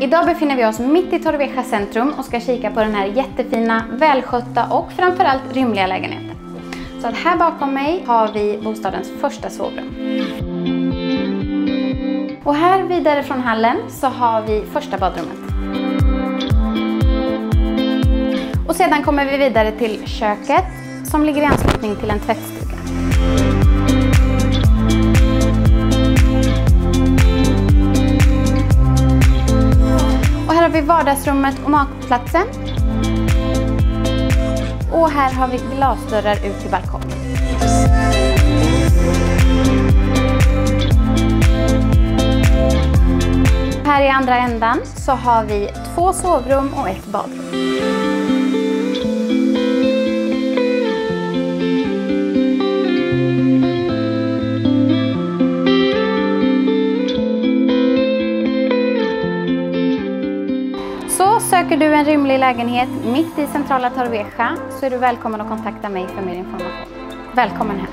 Idag befinner vi oss mitt i Torrevieja centrum och ska kika på den här jättefina, välskötta och framförallt rymliga lägenheten. Så att här bakom mig har vi bostadens första sovrum. Och här vidare från hallen så har vi första badrummet. Och sedan kommer vi vidare till köket som ligger i anslutning till en tvättstuga. Vi vardagsrummet och matplatsen. Och här har vi glasdörrar ut till balkongen. Här i andra ändan så har vi två sovrum och ett badrum. Idag söker du en rymlig lägenhet mitt i centrala Torrevieja så är du välkommen att kontakta mig för mer information. Välkommen hem!